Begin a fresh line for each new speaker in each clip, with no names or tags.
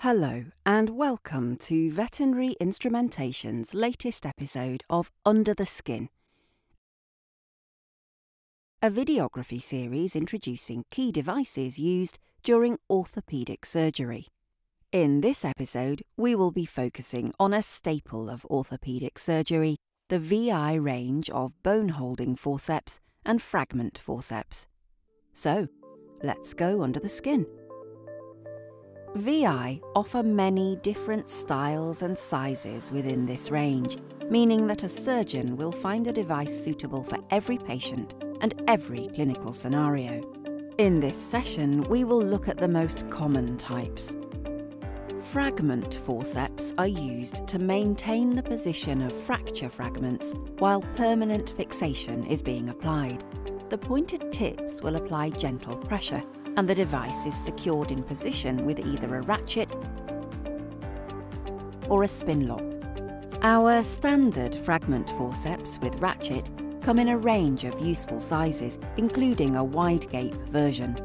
Hello, and welcome to Veterinary Instrumentation's latest episode of Under the Skin, a videography series introducing key devices used during orthopaedic surgery. In this episode, we will be focusing on a staple of orthopaedic surgery the VI range of bone holding forceps and fragment forceps. So, let's go under the skin. VI offer many different styles and sizes within this range, meaning that a surgeon will find a device suitable for every patient and every clinical scenario. In this session, we will look at the most common types. Fragment forceps are used to maintain the position of fracture fragments while permanent fixation is being applied. The pointed tips will apply gentle pressure and the device is secured in position with either a ratchet or a spin lock. Our standard fragment forceps with ratchet come in a range of useful sizes, including a wide gape version.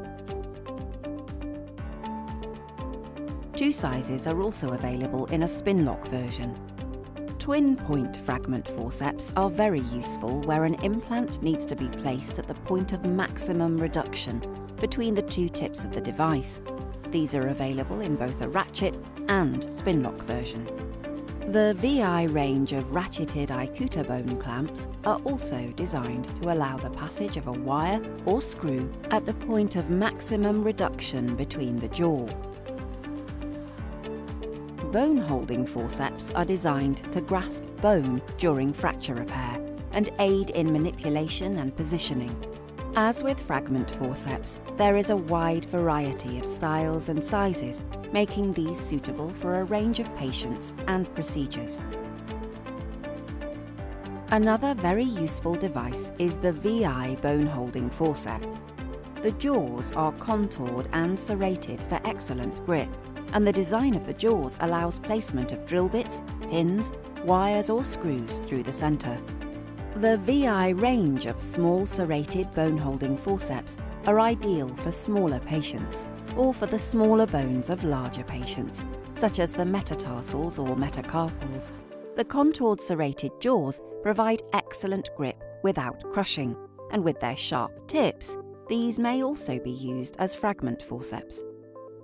Two sizes are also available in a spin lock version. Twin point fragment forceps are very useful where an implant needs to be placed at the point of maximum reduction between the two tips of the device. These are available in both a ratchet and spin lock version. The VI range of ratcheted Ikuta bone clamps are also designed to allow the passage of a wire or screw at the point of maximum reduction between the jaw. Bone holding forceps are designed to grasp bone during fracture repair and aid in manipulation and positioning. As with fragment forceps, there is a wide variety of styles and sizes, making these suitable for a range of patients and procedures. Another very useful device is the VI bone holding forceps. The jaws are contoured and serrated for excellent grip, and the design of the jaws allows placement of drill bits, pins, wires or screws through the centre. The VI range of small serrated bone holding forceps are ideal for smaller patients or for the smaller bones of larger patients, such as the metatarsals or metacarpals. The contoured serrated jaws provide excellent grip without crushing, and with their sharp tips, these may also be used as fragment forceps.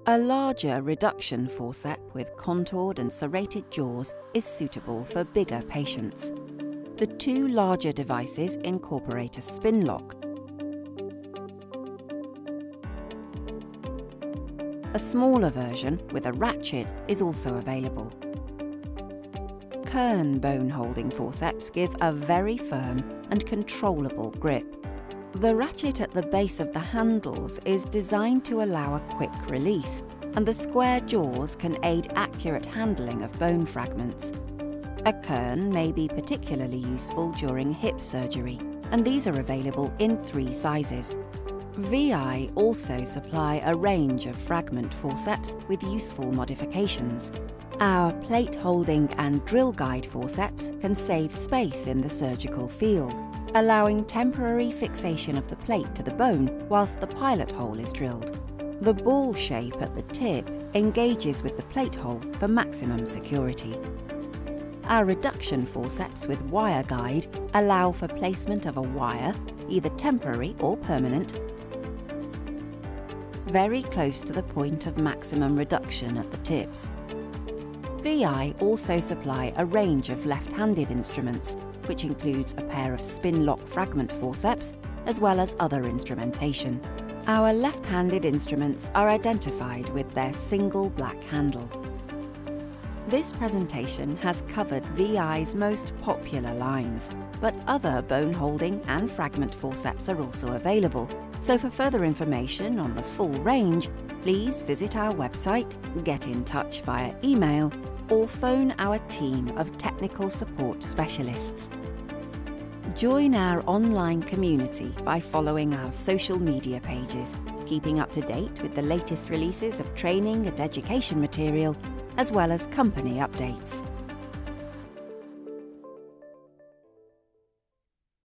A larger reduction forcep with contoured and serrated jaws is suitable for bigger patients. The two larger devices incorporate a spin lock. A smaller version with a ratchet is also available. Kern bone holding forceps give a very firm and controllable grip. The ratchet at the base of the handles is designed to allow a quick release, and the square jaws can aid accurate handling of bone fragments. A kern may be particularly useful during hip surgery, and these are available in three sizes. VI also supply a range of fragment forceps with useful modifications. Our plate holding and drill guide forceps can save space in the surgical field, allowing temporary fixation of the plate to the bone whilst the pilot hole is drilled. The ball shape at the tip engages with the plate hole for maximum security. Our reduction forceps with wire guide allow for placement of a wire, either temporary or permanent, very close to the point of maximum reduction at the tips. VI also supply a range of left-handed instruments, which includes a pair of spin lock fragment forceps, as well as other instrumentation. Our left-handed instruments are identified with their single black handle. This presentation has covered VI's most popular lines, but other bone holding and fragment forceps are also available. So for further information on the full range, please visit our website, get in touch via email, or phone our team of technical support specialists. Join our online community by following our social media pages, keeping up to date with the latest releases of training and education material as well as company updates.